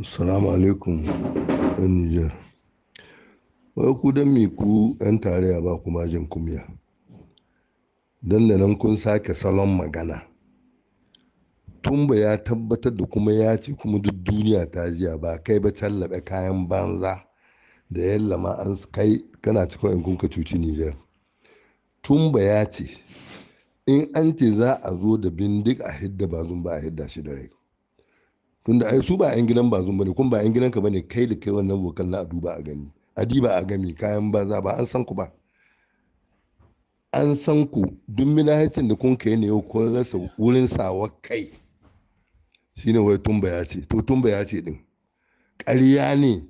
Assalamu alaikum ɗan Nijar. Wai ku don me ku 'yan tarayya ba kuma jin kumya. Don da nan kun sake salon magana. Tumba ya tabbatar da kuma ya ce kuma duk duniya ta jiya ba kai ba tallabe kayan banza da yallama an kai kana cikin in kun ka cuci Nijar. Tumba ya ce in an ce za a zo da bindig a hidda bazun ba a hidda shi da rai. Tunda ai su ba yan gidan bazun ba ne kuma ba yan gidan ka ba ne kai da kai wannan vocal na duba a gani. A diba a gami kayan banza ba an san ku ba. An san ku. Duk minahicin da kun kai ne yau kun rasa wurin sawa kai. Shine wai tumba ya ce. To tumba ya ce din. Ƙarya ne.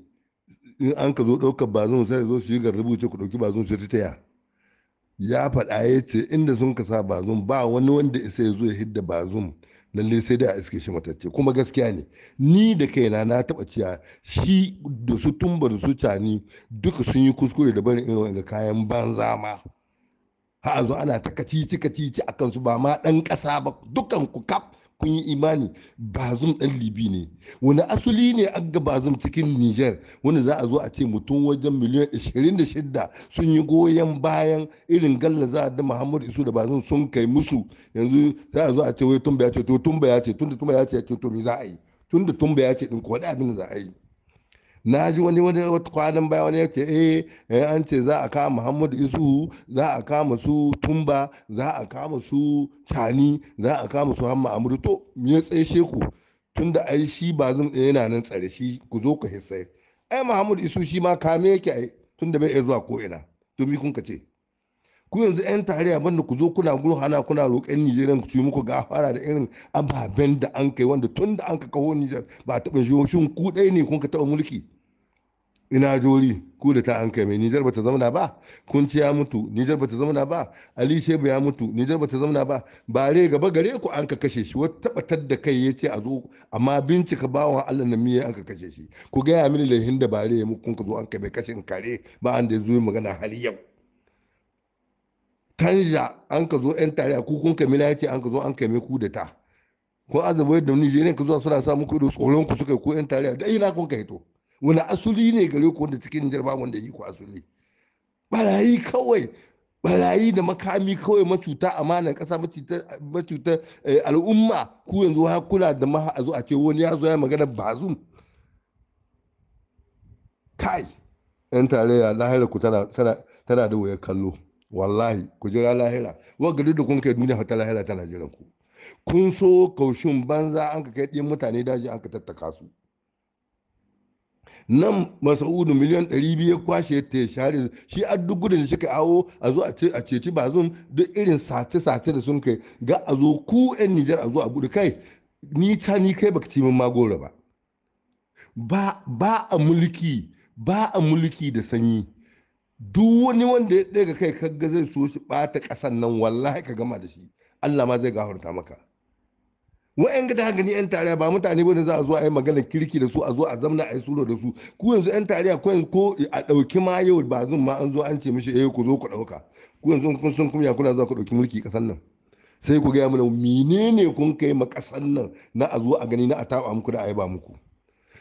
In an ka zo ɗaukar bazun sai zo su yi ga rubuce ku ɗauki bazun su ta taya. Ya faɗa ya ce inda sun ka sa bazun ba wani wanda isa ya zo ya hidda bazun lalle sai dai a iske shi matacce. Kuma gaskiya ne. Ni da kaina na taba cewa shi da su tumba da su cani duka sun yi kuskure da barin irin ga kayan banza ma. Ha zo ana ta kacici kacici a kansu ba ma dan kasa ba dukan ku kaf. Kun yi imani bazum dan libi ne. Wani asuli ne aga bazum cikin niger wanda za a zo a ce mutum wajen miliyan 26 sun yi goyon bayan irin galla za da muhammadu isu da bazum sun kai musu. Yanzu za a zo a ce wai tumba ya ce to tumba ya ce tunda tumba ya ce to me za a yi? Tunda tumba ya ce din ko da abin za a yi? Na ji wani wani kwanan baya wani ya ce eh an ce za a kama muhammadu isu za a kama su tumba za a kama su cani za a kama su hamma amuru to me ya tsaye sheku? Tunda ai shi ba zan ɗaya yana nan tsare shi ku zo ku hissai ai muhammadu isu shi ma kame yake ai tunda bai iya zuwa ko ina to kun ka ce? Ku yanzu 'yan tarayya banda ku zo kuna guru hana kuna roƙon Nijeriya ku ci muku gafara da irin ababen da an kai wanda tun da an ka kawo Nijar ba a taɓa shi ku ɗaya ne kun ka taɓa mulki? Ina jori ku da ta an kai mai. Nijar ba ta zamana ba. Kun ci ya mutu Nijar ba ta zamana ba. Ali Shebu ya mutu Nijar ba ta zamana ba. Bare gaba gare ku an ka kashe shi. Wata tabbatar da kai ya ce a zo amma bincika bawan Allah na miye an ka kashe shi. Ku gaya mini laihin da bare ya muku kun ka zo an kai mai kashin kare ba an da ya zo magana har yau. Tanja an ka zo 'yan tare a kukun kamila ya ce an ka zo an kame ku da ta ko azabai da nijeriya ka zo suna sa muku ido tsoron ku suka ko 'yan tare da ina kun ka hito? Wani asuli ne gare ku wanda cikin nijar ba wanda yi ku asuli? Barayi kawai barayi da makami kawai macuta amanar kasa macuta al'umma. Ku yanzu ha kula da maha a zo a ce wani ya zo ya magana bazum. Kai 'yan tarayya lahira ku tana da wayar kallo. Wallahi ku jira lahira. Wagga duk da kun duniya ta lahira tana jiran ku. Kun so kaushin banza an ka kai ɗin mutane daji an ka tattaka su. Nan masaudu miliyan ɗari biyu kwashe ta share shi a duk gudun da suka awo a zo a ceci bazum duk irin sace-sace da sun kai. Ga a zo ku 'yan nijar a zo a buɗe kai ni ta ni kai baka ci min magora ba ba a mulki ba a mulki da sanyi. Duk wani wanda ya ɗaga kai kaga zai so shi ɓata ƙasan nan wallahi ka gama da shi. Allah ma zai gafarta maka. Wa'yan ga da gani yan tarayya ba mutane ba ne za a zo a yi magana kirki da su a zo a zamna a yi sulo da su. Ku yanzu yan tarayya ko ko a ɗauki ma yau ba zun ma an zo an ce mishi eh ku zo ku ɗauka. Ku yanzu kun sun kunya kuna za ku ɗauki mulki ƙasan nan. Sai ku gaya mana menene kun kai ma ƙasan nan na a zo a gani na a taɓa muku da a yaba muku.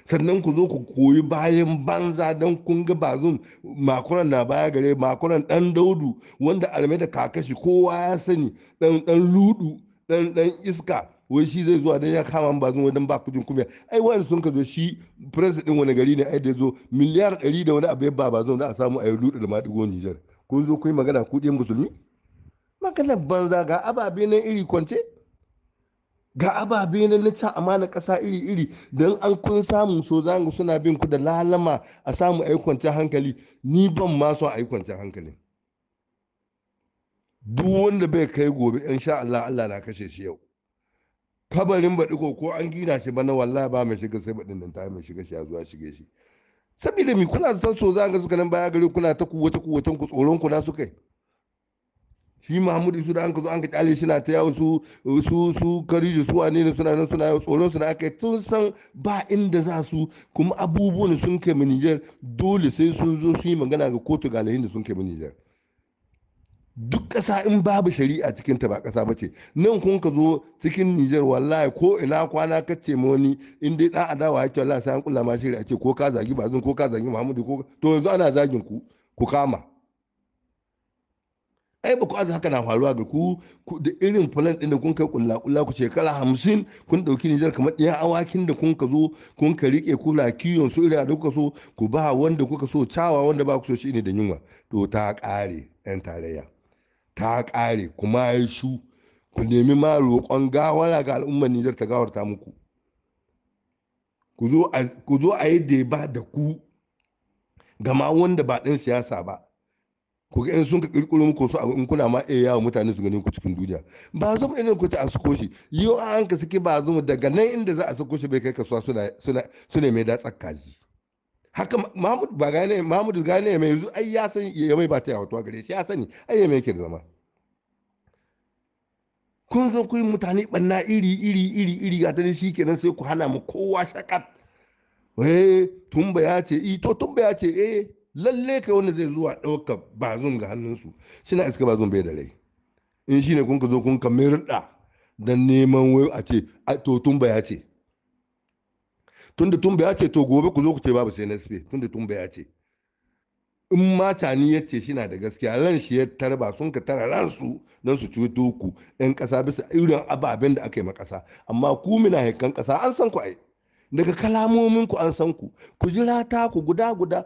Sannan ku zo ku koyi bayan banza don kun ga bazum makuran na baya gare makuran dan daudu wanda alme da kakashi kowa ya sani dan dan ludu dan dan iska wai shi zai zuwa dan ya kama bazum wadan ba kuɗin kuma ai wani sun ka zo shi president din wani gari ne ai da zo miliyar 100 da wani abu ya ba bazum da a samu ayi ludu da madigo Niger kun zo kun yi magana kuɗin musulmi? Magana banza ga ababe nan iri kwance. Ga ababe na lita amana ƙasa iri-iri. Don an kun samu so zangu suna bin ku da lalama a samu aikwancin hankali. Ni ban ma son aikwancin hankali. Duk wanda bai kai gobe in sha Allah Allah na kashe shi yau. Kabarin baɗi ko ko an gina shi bana wallahi ba mai shiga sai baɗin nan ta mai shiga shi a zuwa shige shi. Saboda mi kuna san so zanga suka nan baya gari kuna ta kuwata kuwatan ku tsoron ku na suka yi? Shi Muhammad Isu da an ka zo an ka ƙyale shi na ta yawo su su su Kariju su wane ne suna nan suna yawo tsoron su na aka tun san ba inda za su. Kuma abubuwan sun kai mu Niger dole sai sun zo su yi magana ga kotu ga da sun kai mu Niger. Duk ƙasa in babu shari'a cikin ta ba ƙasa bace nan kun ka zo cikin Nijar wallahi ko ina kwana ka ce wani in dai dan adawa yake wallahi sai an kula ma shari'a ce ko ka zagi bazin ko ka zagi Muhammadu ko to yanzu ana zagin ku ku kama. Ai ba ku aza haka na faruwa ga ku da irin plan din da kun kai kulla kulla ku shekara hamsin kun ɗauki Nijar kamar ɗayan awakin da kun ka zo kun ka riƙe kula kiyon su irin da kuka so ku ba wanda kuka so cawa wanda ba ku so shine da yunwa. To ta ƙare yan tarayya. Ta ƙare kuma ya shu ku nemi ma roƙon gawara ga al'ummar Nijar ta gawarta muku. Ku zo a yi deba da ku gama wanda ba ɗan siyasa ba. Ku ga in sun ka kirkiro muku su in kuna ma iya yawo mutane su ganin ku cikin duniya. Ba zama idan ku ci a shi. Yau an ka suke ba zama daga nan inda za a suko shi bai kai kasuwa suna suna suna mai datsar kaji. Haka Mahmud ba gane Mahmud gane mai yanzu ai ya san ya mai ba ta yawo to gare shi ya sani ai ya mai yake zama. Kun zo kun mutane banna iri iri iri iri ga ta shi kenan sai ku hana mu kowa shakat. Eh tumba ya ce i to tumba ya ce eh lalle kai wanda zai zuwa ɗauka bazum ga hannunsu shina iska bazum bai da rai. In shine kun ka zo kun ka mirda dan neman wai a ce to tumba ya ce. Tunda tumba ya ce to gobe ku zo ku ce babu sai nasfe tunda tumba ya ce. In ma tani ya ce shi na da gaskiya ran shi ya tarba sun ka tara ransu don su cuto ku yan ƙasa bisa irin ababen da aka yi ma ƙasa. Amma ku mina haikan ƙasa an san ku ai. Daga kalamomin ku an san ku. Ku jira ta ku guda guda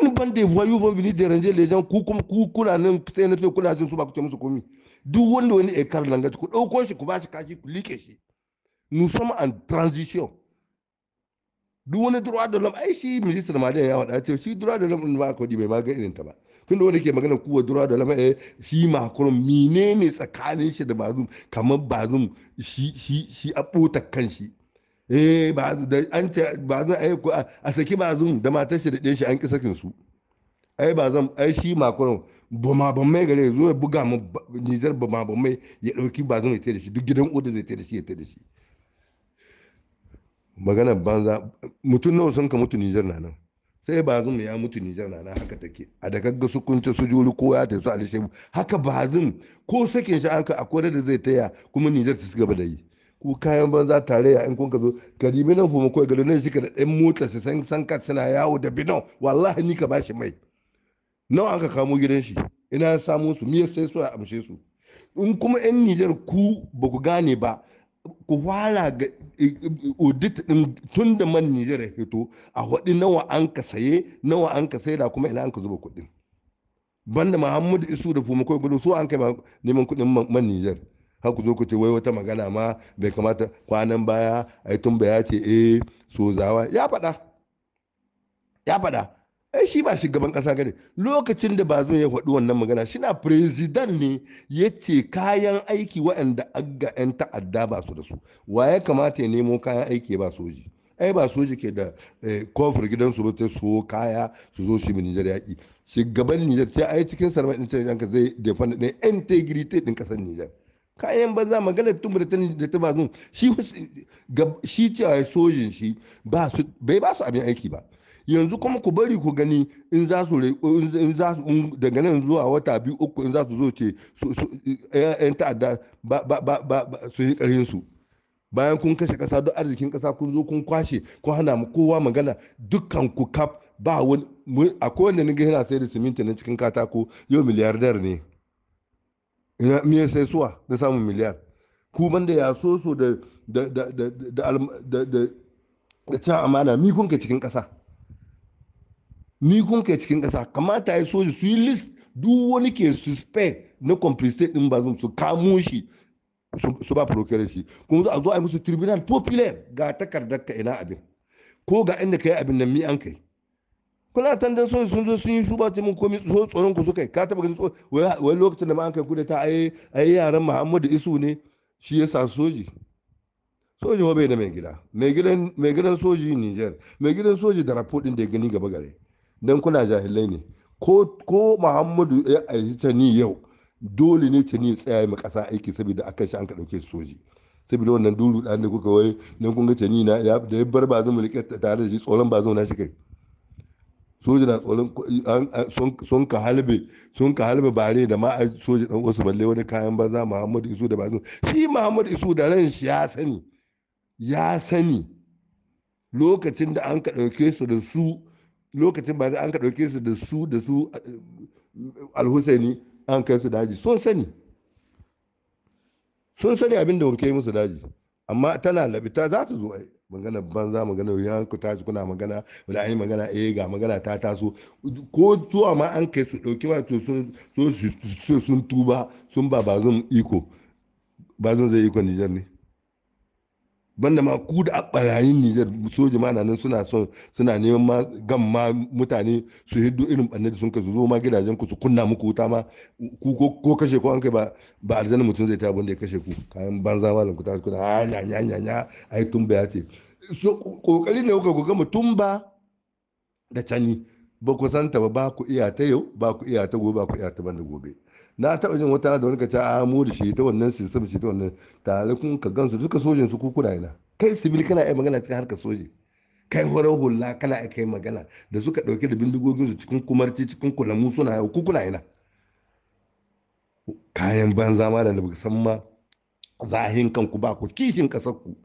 Une bande de voyous vont venir déranger les gens. Kuna nan sai kuna ku ce musu komi. Duk ku ɗauko shi ku ba shi kashi ku like shi nous sommes en transition. Duk wani droit de l'homme. Ai ministre ya wada ce shi droit de l'homme bai ma ga ba tunda wanda ke magana kuwa droit de l'homme eh menene tsakanin shi da Bazoum. Kamar Bazoum? Shi a bota kan shi eh ba da an ce ba zan ai ko a saki ba zum da matar shi da ɗin shi an ki sakin su. Ai ba zan ai shi makon bama ban mai gare zo ya buga mu Niger bama ban mai ya ɗauki ba zan ya da shi duk gidan oda zai da shi ya da shi. Magana banza mutum nawa sun ka mutu Niger na nan? Sai ba zum ya mutu Niger na nan haka take. A da gagga su kunce su juri ko ya tafi su alishebu haka ba zum ko sakin shi an ka akwai da zai taya kuma Niger ta gaba da yi. Ku kayan banza tare ya in kun ka zo. Garibi nan fuma kawai gari nan shi ka da ɗan mota su san san ka suna yawo da bidon. Wallahi ni ka bashi mai. Nawa aka kamo gidan shi? Ina ya samu su? Miya sai su a amshe su? In kuma yan Nijar ku ba ku gane ba ku fara ga audit din tun da man Nijar ya fito a waɗi nawa an ka saye nawa an ka saida kuma ina an ka zuba kuɗin. Banda Muhammadu Isu da fuma kawai gudu su an kai neman kuɗin man Nijar. Har ku zo ku ce wai wata magana ma bai kamata kwanan baya ai tun ya ce eh sozawa. Ya faɗa. Ya faɗa. Ai shi ba shugaban ƙasa gane lokacin da ba zo ya faɗi wannan magana shi na president ne ya ce kayan aiki waɗanda aga 'yan ta'adda ba su da su. Wa ya kamata ya nemo kayan aiki ba soji? Ai ba soji ke da ƙofar gidansu ba ta so kaya su zo su Nijar yaƙi. Shugaban Nijar sai ai cikin sarmai ɗin can zai defend ɗin integrity ɗin ƙasar Nijar. Kayan banza maganar tun da ta bazun shi shi cewa sojin shi bai ba su abin aiki ba. Yanzu kuma ku bari ku gani in za su in za su daga nan zuwa wata biyu uku in za su zo ce yan ta'adda su yi karhin su. Bayan kun kashe kasa duk arzikin kasa kun zo kun kwashe kun hana mu kowa magana dukkan ku kaf ba wani akwai wanda ni ga yana sai da siminti na cikin katako yau miliyardar ne. me sai suwa na samun miliyar. Ku banda ya so so da da da da da da cin amana mi kun cikin kasa mi kun cikin kasa kamata ya soji su yi list duk wani ke suspect na complicate din bazum su kamo shi su ba procure shi. Kuma a zo a yi musu tribunal popular ga takardar ka ina abin. Ko ga inda ka yi abin nan mi an kai. Kuna tandan soji sun zo sun yi su ba ta mun komi tsoron ku suka yi. Ka taba ganin wai lokacin da ma an kai kudeta ai ai yaran Muhammadu Isu ne shi ya sa soji. Soji bai da mai gida. Mai gidan mai gidan soji Niger mai gidan soji da rapodin da ya gani gaba gare. Dan kuna jahilai ne. Ko ko Muhammadu ya aiki ta ni yau dole ne ta ni tsaya mai kasa aiki saboda akan shi an ka ɗauke soji. Saboda wannan dulu da kuka wai dan kun ga ta ni na da ya bar ba zan mulke tare da shi tsoron ba na shi kai. Soja na tsoron sun ka halbe sun ka halbe bare da ma a soja dan wasu balle wani kayan banza muhammadu isu da bazin. Shi muhammadu isu da ran shi ya sani ya sani. Lokacin da an ka ɗauke su da su lokacin ba an ka ɗauke su da su da su alhusaini an kai su daji. Sun sani. Sun sani abin da wanke musu daji. Amma tana labita za ta zo ai. Magana banza magana ya ku tashi kuna magana wala ai magana eh ga magana ta taso. Ko zuwa ma an kai su ɗauki ba to sun sun tuba sun ba bazun iko. Bazun zai iko Niger ne. Banda ma ku da barayin Niger soji ma nan suna son suna neman ma gan ma mutane su hiddo irin banne da sun ka zo ma gidajen ku su kunna muku wuta ma. Ku ko kashe ko an kai ba ba aljanna mutum zai ta abin da ya kashe ku. Kayan banza malam ku tashi kuna ha nya nya nya nya ai tumba ya ce. So ƙoƙari ne kuka ga mutum ba da cani ba ku santa ba ba ku iya ta yau ba ku iya ta gobe ba ku iya ta banda gobe. Na taɓa jin wata da wani ka ce a mu da shi ta wannan sistem shi ta wannan. Tare kun ka gansu duka sojin su kukuna ina. Kai sibil kana iya magana cikin harkar soji. Kai horar hula kana iya kai magana da suka ɗauke da bindigogin su cikin kumarci cikin kulamu suna yau kukuna ina. Kayan banza ma da baka san ma zahin kanku ba ku kishin ƙasar ku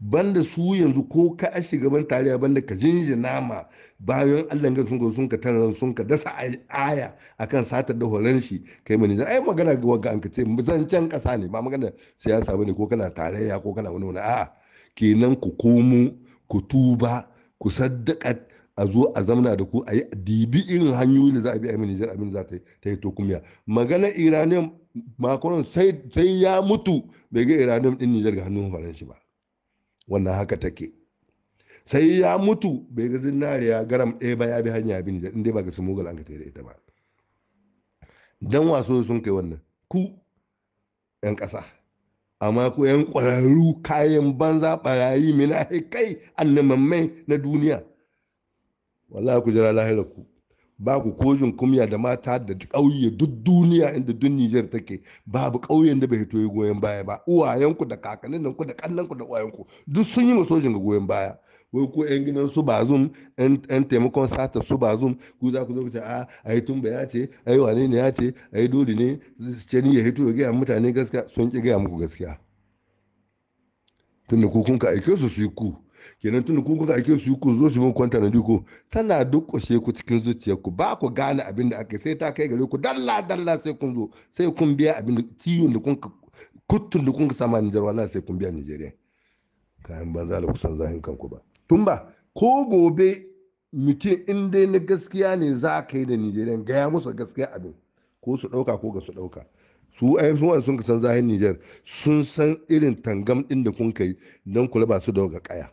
banda su yanzu ko ka a shugaban tarayya banda ka jinjina ma bayan Allah ga sun sun ka tana sun ka dasa aya akan satar da horon shi kai mani ai magana ga wanga an ka ce zancen kasa ne ba magana siyasa ba ne ko kana tarayya ko kana wani wani. A'a kenan ku komo ku tuba ku saddaka a zo a zamana da ku a yi dibi irin hanyoyi da za a bi a yi Nijar abin za ta yi to kumiya magana iranian makaron sai ya mutu bai ga iranian din Nijar ga hannun faranshi ba. Wannan haka take. Sai ya mutu bai ga zinariya garam ɗaya ba ya bi hanya bin in dai ba ga sumugal an ka da ita ba. Dan waso sun kai wannan. Ku yan ƙasa. Amma ku yan ƙwararru kayan banza ɓarayi mina kai annamammai na duniya. Wallahi ku jira lahirar ku. Ba ku kojin kumya da mata da ƙauye duk duniya inda duk Nijar take. Babu ƙauyen da bai hito goyon baya ba. Uwayenku da kakannin ku da kannanku da uwayenku duk sun yi masojin ga goyon baya. Wai ko yan gidan su bazum yan taimakon sata su bazum ku za ku zo ku ce a ai tumba ya ce ai wane ne ya ce ai dole ne ce ni ya hito ya gaya mutane gaskiya? Sun ki gaya muku gaskiya. Tunda ku kun ka aike su su yi ku. Kenan tunda ku kuka ake su ku zo su mun kwanta na duko tana dukkushe ku cikin zuciyarku. Ba ku gane abin da ake sai ta kai gare ku dalla dalla sai kun zo sai kun biya abin da ciwon da kun kuttun da kun ka sama Nijar wallahi sai kun biya Nijeriya. Kayan banza da kusan zahin kanku ba. Tun ba ko gobe mutum in dai na gaskiya ne za ka yi da Nijeriya gaya musu gaskiya abin ko su ɗauka ko ga su ɗauka. Su ayyar sun sun san zahin Nijar sun san irin tangam ɗin da kun kai don kula ba su da kaya